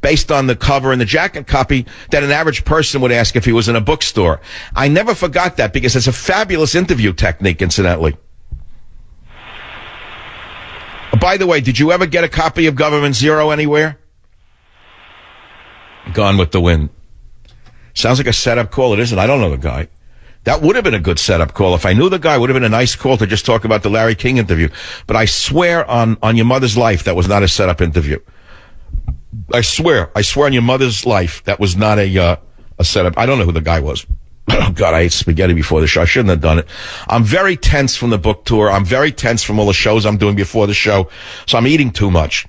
based on the cover and the jacket copy that an average person would ask if he was in a bookstore. I never forgot that because it's a fabulous interview technique, incidentally. By the way, did you ever get a copy of Government Zero anywhere? Gone with the Wind. Sounds like a setup call. It isn't. I don't know the guy. That would have been a good setup call. If I knew the guy, would have been a nice call to just talk about the Larry King interview. But I swear on, on your mother's life, that was not a setup interview. I swear, I swear on your mother's life, that was not a, uh, a setup. I don't know who the guy was. Oh God, I ate spaghetti before the show. I shouldn't have done it. I'm very tense from the book tour. I'm very tense from all the shows I'm doing before the show. So I'm eating too much.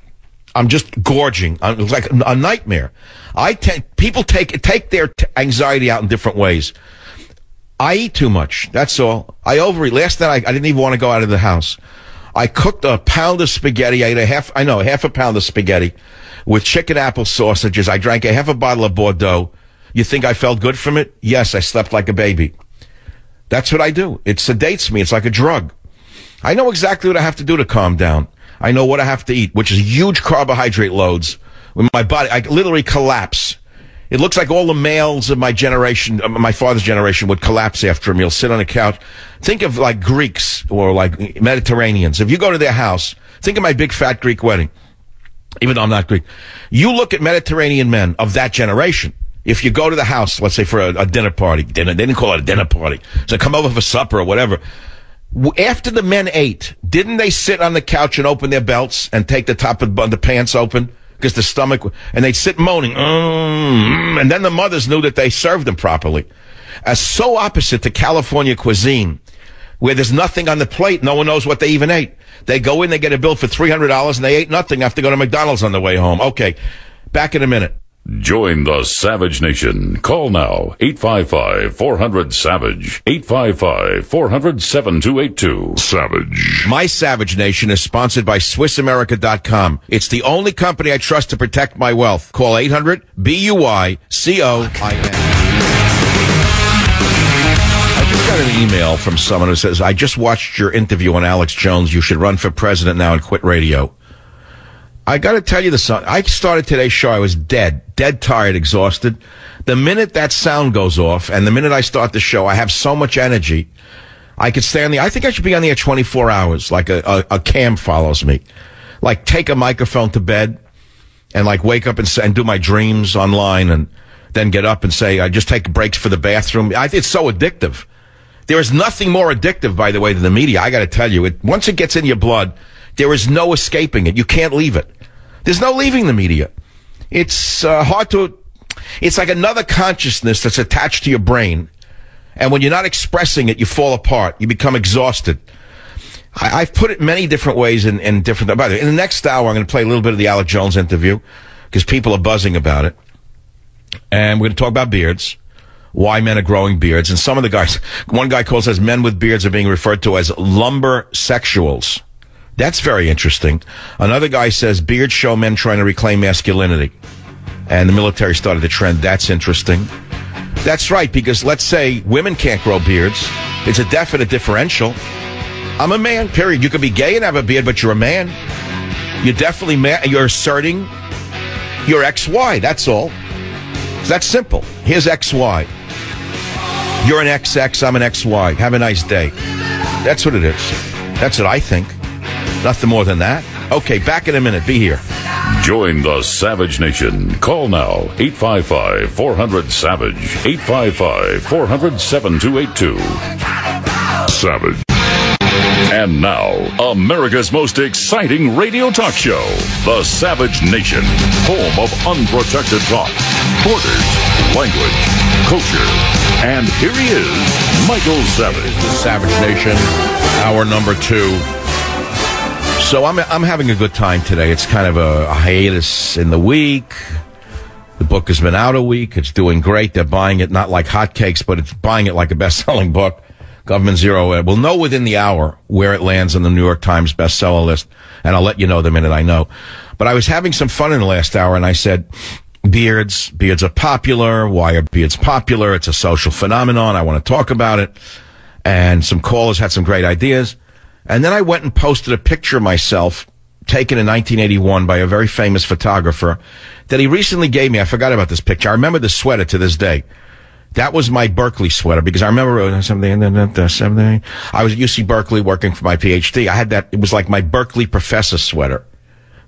I'm just gorging. I'm it's like a nightmare. I people take take their anxiety out in different ways. I eat too much. That's all. I overeat. Last night I, I didn't even want to go out of the house. I cooked a pound of spaghetti. I ate a half. I know half a pound of spaghetti with chicken apple sausages. I drank a half a bottle of Bordeaux. You think I felt good from it? Yes, I slept like a baby. That's what I do. It sedates me. It's like a drug. I know exactly what I have to do to calm down. I know what I have to eat, which is huge carbohydrate loads. When my body, I literally collapse. It looks like all the males of my generation, uh, my father's generation, would collapse after a meal, sit on a couch. Think of like Greeks or like Mediterraneans. If you go to their house, think of my big fat Greek wedding. Even though I'm not Greek, you look at Mediterranean men of that generation. If you go to the house, let's say for a, a dinner party, dinner, they didn't call it a dinner party. So come over for supper or whatever. After the men ate, didn't they sit on the couch and open their belts and take the top of the pants open? Because the stomach, and they'd sit moaning, mm, and then the mothers knew that they served them properly. As so opposite to California cuisine, where there's nothing on the plate, no one knows what they even ate. They go in, they get a bill for $300 and they ate nothing after going to McDonald's on the way home. Okay. Back in a minute. Join the Savage Nation. Call now 855-400-SAVAGE. 855-400-7282. Savage. My Savage Nation is sponsored by SwissAmerica.com. It's the only company I trust to protect my wealth. Call 800-B-U-Y-C-O-I-N. I just got an email from someone who says, I just watched your interview on Alex Jones. You should run for president now and quit radio. I got to tell you the song. I started today's show. I was dead, dead tired, exhausted. The minute that sound goes off, and the minute I start the show, I have so much energy. I could stay on the. I think I should be on the air 24 hours, like a, a, a cam follows me. Like take a microphone to bed, and like wake up and, and do my dreams online, and then get up and say I just take breaks for the bathroom. I, it's so addictive. There is nothing more addictive, by the way, than the media. I got to tell you, it once it gets in your blood there is no escaping it. You can't leave it. There's no leaving the media. It's uh, hard to. It's like another consciousness that's attached to your brain, and when you're not expressing it, you fall apart. You become exhausted. I, have put it many different ways in, in different. By the way, in the next hour, I'm going to play a little bit of the Alex Jones interview because people are buzzing about it, and we're going to talk about beards why men are growing beards. And some of the guys, one guy calls us men with beards are being referred to as lumber sexuals. That's very interesting. Another guy says beards show men trying to reclaim masculinity. And the military started the trend. That's interesting. That's right, because let's say women can't grow beards. It's a definite differential. I'm a man, period. You could be gay and have a beard, but you're a man. You're definitely man. You're asserting your XY. That's all. That's simple. Here's XY. You're an XX. I'm an XY. Have a nice day. That's what it is. That's what I think. Nothing more than that. Okay, back in a minute. Be here. Join the Savage Nation. Call now 855 400 Savage. 855 400 7282. Savage. And now, America's most exciting radio talk show, The Savage Nation, home of unprotected talk, borders, language, culture. And here he is, Michael Savage. The Savage Nation, hour number two. So I'm I'm having a good time today. It's kind of a, hiatus in the week. The book has been out a week. It's doing great. They're buying it not like hotcakes, but it's buying it like a best-selling book. Government Zero uh, will know within the hour where it lands on the New York Times bestseller list, and I'll let you know the minute I know. But I was having some fun in the last hour, and I said, beards, beards are popular. Why are beards popular? It's a social phenomenon. I want to talk about it. And some callers had some great ideas. And then I went and posted a picture of myself taken in 1981 by a very famous photographer that he recently gave me. I forgot about this picture. I remember the sweater to this day. That was my Berkeley sweater because I remember. Something. I was at UC Berkeley working for my PhD. I had that. It was like my Berkeley professor sweater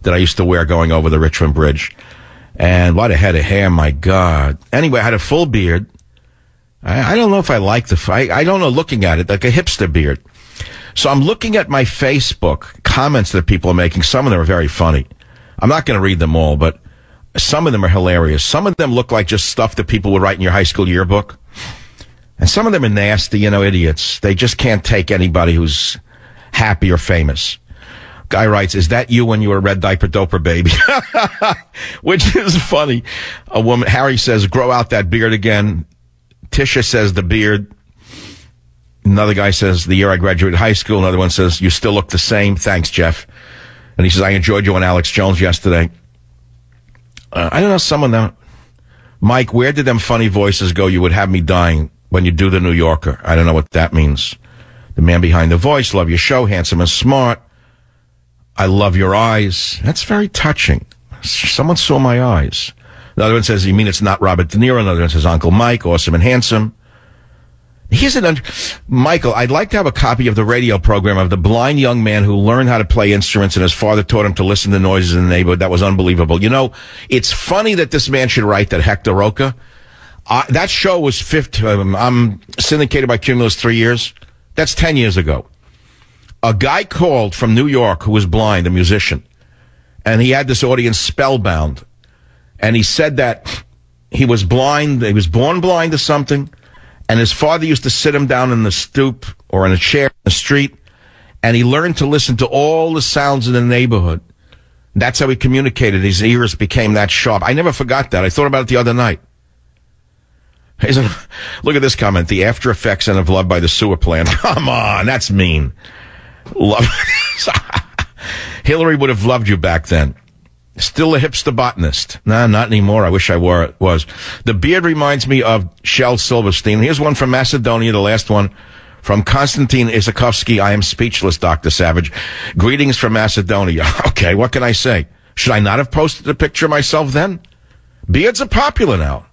that I used to wear going over the Richmond Bridge. And what a head of hair, my God. Anyway, I had a full beard. I, I don't know if I like the. I, I don't know. Looking at it, like a hipster beard. So I'm looking at my Facebook comments that people are making. Some of them are very funny. I'm not going to read them all, but some of them are hilarious. Some of them look like just stuff that people would write in your high school yearbook. And some of them are nasty, you know, idiots. They just can't take anybody who's happy or famous. Guy writes, is that you when you were a red diaper doper baby? Which is funny. A woman, Harry says, grow out that beard again. Tisha says the beard. Another guy says, the year I graduated high school. Another one says, you still look the same. Thanks, Jeff. And he says, I enjoyed you on Alex Jones yesterday. Uh, I don't know, someone now. Mike, where did them funny voices go? You would have me dying when you do the New Yorker. I don't know what that means. The man behind the voice, love your show, handsome and smart. I love your eyes. That's very touching. Someone saw my eyes. Another one says, you mean it's not Robert De Niro? Another one says, Uncle Mike, awesome and handsome. Here's an, Michael, I'd like to have a copy of the radio program of the blind young man who learned how to play instruments and his father taught him to listen to noises in the neighborhood. That was unbelievable. You know, it's funny that this man should write that Hector Roca. That show was 15, um, I'm syndicated by Cumulus three years. That's 10 years ago. A guy called from New York who was blind, a musician, and he had this audience spellbound. And he said that he was blind, he was born blind to something and his father used to sit him down in the stoop or in a chair in the street, and he learned to listen to all the sounds in the neighborhood. That's how he communicated. His ears became that sharp. I never forgot that. I thought about it the other night. Look at this comment. The after effects and of love by the sewer plant. Come on, that's mean. Love. Hillary would have loved you back then. Still a hipster botanist. Nah, not anymore. I wish I were, was. The beard reminds me of Shel Silverstein. Here's one from Macedonia, the last one. From Konstantin Isakovsky, I am speechless, Dr. Savage. Greetings from Macedonia. Okay, what can I say? Should I not have posted a picture myself then? Beards are popular now.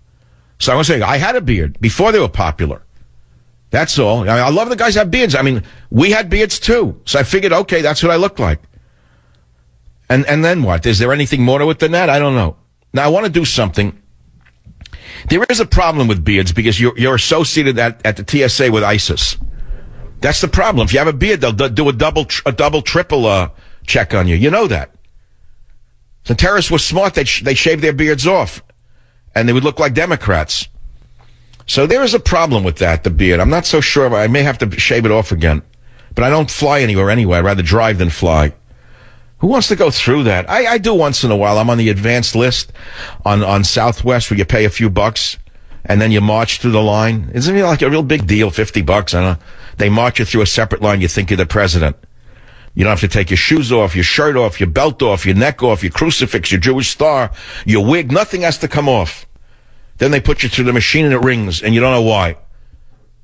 So I'm saying I had a beard before they were popular. That's all. I, mean, I love the guys that have beards. I mean, we had beards too. So I figured, okay, that's what I look like. And, and then what? Is there anything more to it than that? I don't know. Now, I want to do something. There is a problem with beards because you're, you're associated at, at the TSA with ISIS. That's the problem. If you have a beard, they'll do a double, a double, triple, uh, check on you. You know that. The terrorists were smart. They, sh- they shaved their beards off and they would look like Democrats. So there is a problem with that, the beard. I'm not so sure. I may have to shave it off again, but I don't fly anywhere anyway. I'd rather drive than fly. Who wants to go through that? I, I do once in a while. I'm on the advanced list on, on Southwest where you pay a few bucks and then you march through the line. Isn't it like a real big deal? 50 bucks. I know. They march you through a separate line. You think you're the president. You don't have to take your shoes off, your shirt off, your belt off, your neck off, your crucifix, your Jewish star, your wig. Nothing has to come off. Then they put you through the machine and it rings and you don't know why.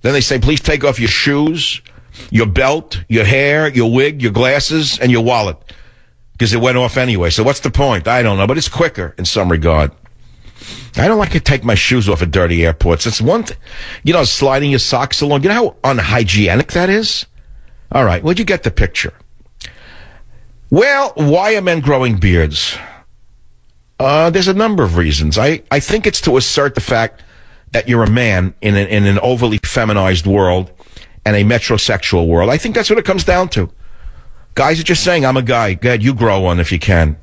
Then they say, please take off your shoes, your belt, your hair, your wig, your glasses, and your wallet because it went off anyway. So what's the point? I don't know, but it's quicker in some regard. I don't like to take my shoes off at dirty airports. It's one thing, you know, sliding your socks along. You know how unhygienic that is? All right. Well, you get the picture. Well, why are men growing beards? Uh, there's a number of reasons. I, I think it's to assert the fact that you're a man in an, in an overly feminized world and a metrosexual world. I think that's what it comes down to. Guys are just saying, I'm a guy. Good, you grow one if you can.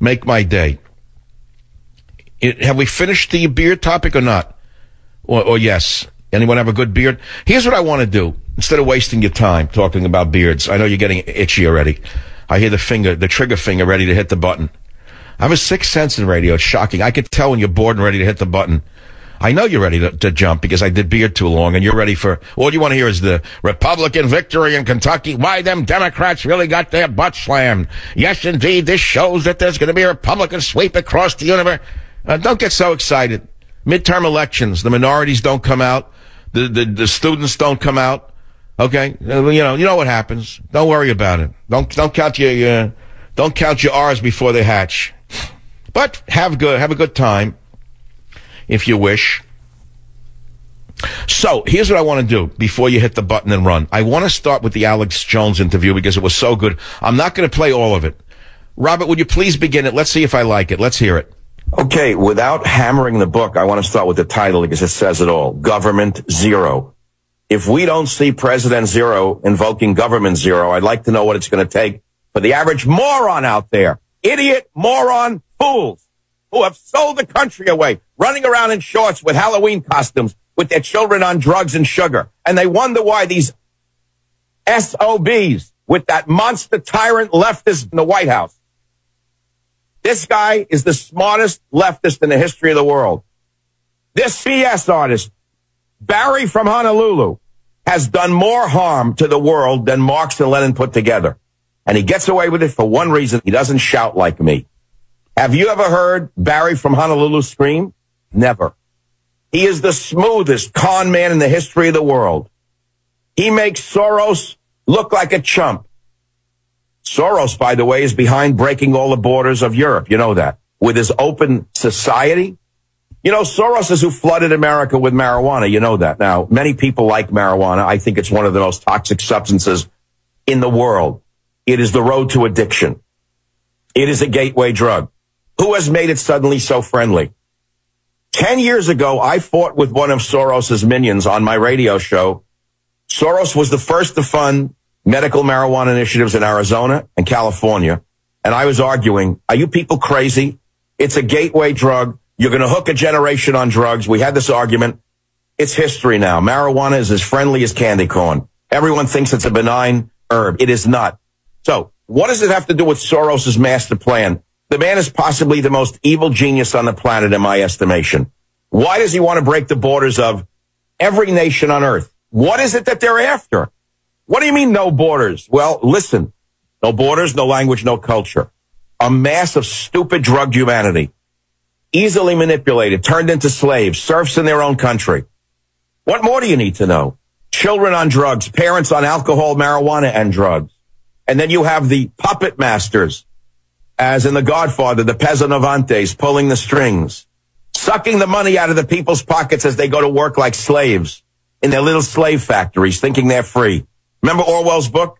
Make my day. It, have we finished the beard topic or not? Or, or yes? Anyone have a good beard? Here's what I want to do. Instead of wasting your time talking about beards, I know you're getting itchy already. I hear the finger, the trigger finger ready to hit the button. I have a sixth sense in radio. It's shocking. I can tell when you're bored and ready to hit the button. I know you're ready to, to, jump because I did beard too long and you're ready for, all you want to hear is the Republican victory in Kentucky. Why them Democrats really got their butt slammed. Yes, indeed, this shows that there's going to be a Republican sweep across the universe. Uh, don't get so excited. Midterm elections, the minorities don't come out. The, the, the students don't come out. Okay. Uh, you know, you know what happens. Don't worry about it. Don't, don't count your, uh, Don't count your R's before they hatch. But have good, have a good time, if you wish. So here's what I want to do before you hit the button and run. I want to start with the Alex Jones interview because it was so good. I'm not going to play all of it. Robert, would you please begin it? Let's see if I like it. Let's hear it. Okay, without hammering the book, I want to start with the title because it says it all. Government Zero. If we don't see President Zero invoking Government Zero, I'd like to know what it's going to take for the average moron out there. Idiot, moron, fools who have sold the country away, running around in shorts with Halloween costumes with their children on drugs and sugar. And they wonder why these SOBs with that monster tyrant leftist in the White House this guy is the smartest leftist in the history of the world. This BS artist, Barry from Honolulu, has done more harm to the world than Marx and Lenin put together. And he gets away with it for one reason. He doesn't shout like me. Have you ever heard Barry from Honolulu scream? Never. He is the smoothest con man in the history of the world. He makes Soros look like a chump. Soros, by the way, is behind breaking all the borders of Europe. You know that. With his open society. You know, Soros is who flooded America with marijuana. You know that. Now, many people like marijuana. I think it's one of the most toxic substances in the world. It is the road to addiction. It is a gateway drug. Who has made it suddenly so friendly? Ten years ago, I fought with one of Soros's minions on my radio show. Soros was the first to fund medical marijuana initiatives in Arizona and California. And I was arguing, are you people crazy? It's a gateway drug. You're going to hook a generation on drugs. We had this argument. It's history now. Marijuana is as friendly as candy corn. Everyone thinks it's a benign herb. It is not. So what does it have to do with Soros's master plan? The man is possibly the most evil genius on the planet in my estimation. Why does he want to break the borders of every nation on earth? What is it that they're after? What do you mean no borders? Well, listen, no borders, no language, no culture. A mass of stupid drugged humanity, easily manipulated, turned into slaves, serfs in their own country. What more do you need to know? Children on drugs, parents on alcohol, marijuana, and drugs. And then you have the puppet masters, as in The Godfather, the Pezzonovantes pulling the strings, sucking the money out of the people's pockets as they go to work like slaves in their little slave factories, thinking they're free. Remember Orwell's book?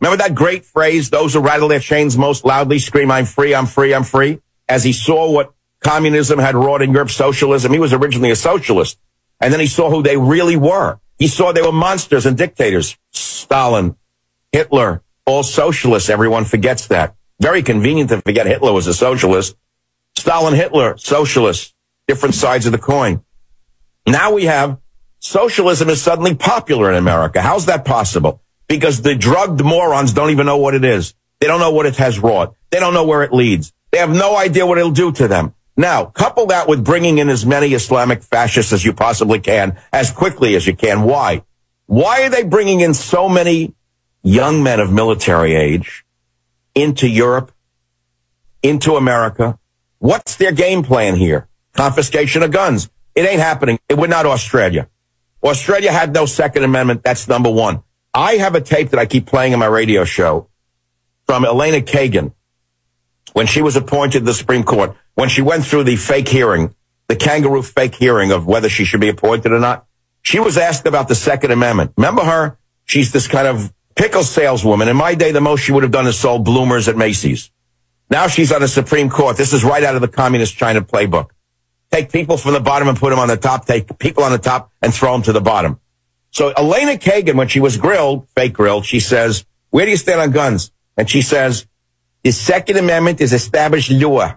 Remember that great phrase, those who rattle their chains most loudly scream, I'm free, I'm free, I'm free? As he saw what communism had wrought in Europe, socialism. He was originally a socialist. And then he saw who they really were. He saw they were monsters and dictators. Stalin, Hitler, all socialists. Everyone forgets that. Very convenient to forget Hitler was a socialist. Stalin, Hitler, socialists, different sides of the coin. Now we have socialism is suddenly popular in America. How's that possible? Because the drugged morons don't even know what it is. They don't know what it has wrought. They don't know where it leads. They have no idea what it'll do to them. Now, couple that with bringing in as many Islamic fascists as you possibly can, as quickly as you can. Why? Why are they bringing in so many young men of military age into Europe, into America? What's their game plan here? Confiscation of guns. It ain't happening. It would not Australia. Australia had no Second Amendment. That's number one. I have a tape that I keep playing in my radio show from Elena Kagan when she was appointed to the Supreme Court, when she went through the fake hearing, the kangaroo fake hearing of whether she should be appointed or not. She was asked about the Second Amendment. Remember her? She's this kind of pickle saleswoman. In my day, the most she would have done is sold bloomers at Macy's. Now she's on the Supreme Court. This is right out of the communist China playbook take people from the bottom and put them on the top, take people on the top and throw them to the bottom. So Elena Kagan, when she was grilled, fake grilled, she says, where do you stand on guns? And she says, the Second Amendment is established law.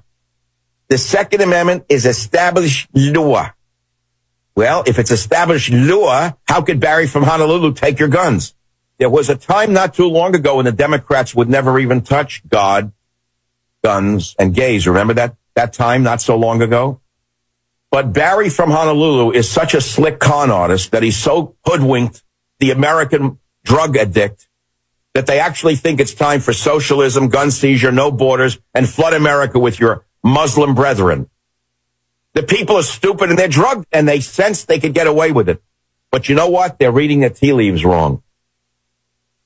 The Second Amendment is established law. Well, if it's established law, how could Barry from Honolulu take your guns? There was a time not too long ago when the Democrats would never even touch God, guns, and gays. Remember that, that time not so long ago? But Barry from Honolulu is such a slick con artist that he's so hoodwinked the American drug addict that they actually think it's time for socialism, gun seizure, no borders, and flood America with your Muslim brethren. The people are stupid and they're drugged and they sense they could get away with it. But you know what? They're reading the tea leaves wrong.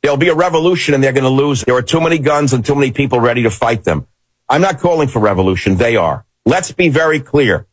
There'll be a revolution and they're going to lose. There are too many guns and too many people ready to fight them. I'm not calling for revolution. They are. Let's be very clear.